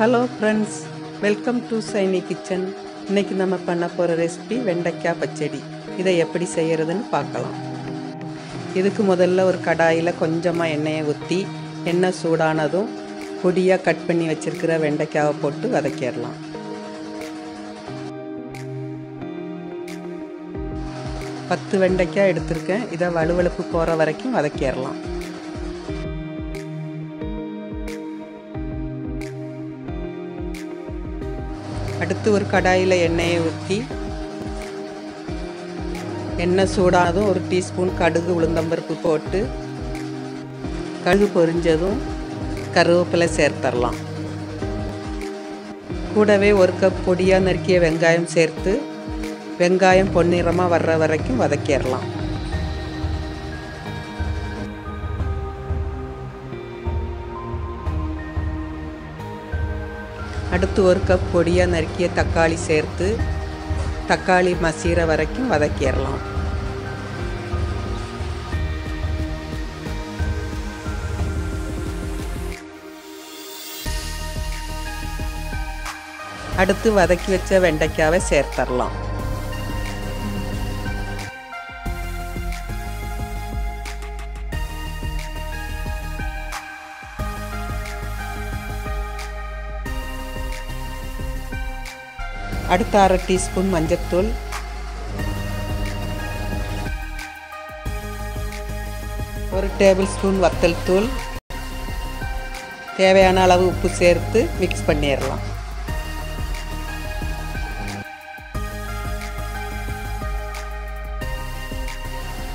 Hello friends welcome to Saini kitchen இன்னைக்கு நம்ம பண்ண போகிற ரெசிபி வெண்டைக்காய் பச்சடி. இதை எப்படி செய்கிறதுன்னு பார்க்கலாம். இதுக்கு முதல்ல ஒரு கடாயில் கொஞ்சமாக எண்ணெயை ஊற்றி எண்ணெய் சூடானதும் பொடியாக கட் பண்ணி வச்சுருக்கிற வெண்டைக்காவை போட்டு வதக்கிடலாம். பத்து வெண்டைக்காய் எடுத்திருக்கேன். இதை வலுவலுப்பு போகிற வரைக்கும் வதக்கிடலாம். அடுத்து ஒரு கடாயில் எண்ணெயை ஊற்றி எண்ணெய் சூடானதும் ஒரு டீஸ்பூன் கடுகு உளுந்தம்பருப்பு போட்டு கடுகு பொரிஞ்சதும் கருவேப்பிலை சேர்த்துடலாம் கூடவே ஒரு கப் பொடியாக நறுக்கிய வெங்காயம் சேர்த்து வெங்காயம் பொன்னிறமாக வர்ற வரைக்கும் வதக்கிடலாம் அடுத்து ஒரு கப் பொடியாக நறுக்கிய தக்காளி சேர்த்து தக்காளி மசீர வரைக்கும் வதக்கிடலாம். அடுத்து வதக்கி வச்ச வெண்டைக்காவை சேர்த்துடலாம் அடுத்த அரை டீஸ்பூன் மஞ்சத்தூள். ஒரு டேபிள் ஸ்பூன் வத்தல் தூள். தேவையான அளவு உப்பு சேர்த்து மிக்ஸ் பண்ணிடலாம்.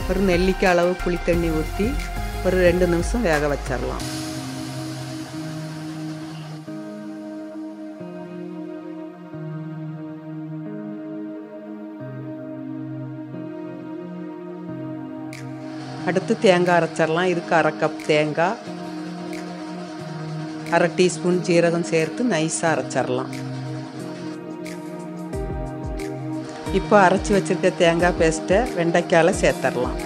ஒரு நெல்லிக்காய் அளவு புளித்தண்ணி ஊற்றி ஒரு ரெண்டு நிமிஷம் வேக வச்சிடலாம். அடுத்து தேங்காய் அரைச்சிடலாம். இதுக்கு அரை கப் தேங்காய் அரை டீஸ்பூன் ஜீரகம் சேர்த்து நைஸாக அரைச்சிடலாம். இப்போ அரைச்சி வச்சுருக்க தேங்காய் பேஸ்ட்டை வெண்டைக்காயில் சேர்த்துடலாம்.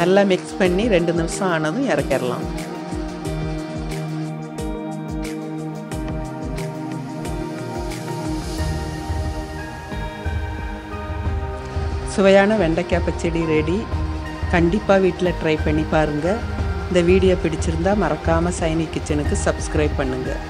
நல்லா மிக்ஸ் பண்ணி ரெண்டு நிமிஷம் ஆனதும் இறக்கிடலாம். சுவையான வெண்டைக்காய் பச்சடி ரெடி கண்டிப்பாக வீட்டில் ட்ரை பண்ணி பாருங்கள் இந்த வீடியோ பிடிச்சிருந்தா மறக்காமல் சைனி கிச்சனுக்கு சப்ஸ்கிரைப் பண்ணுங்கள்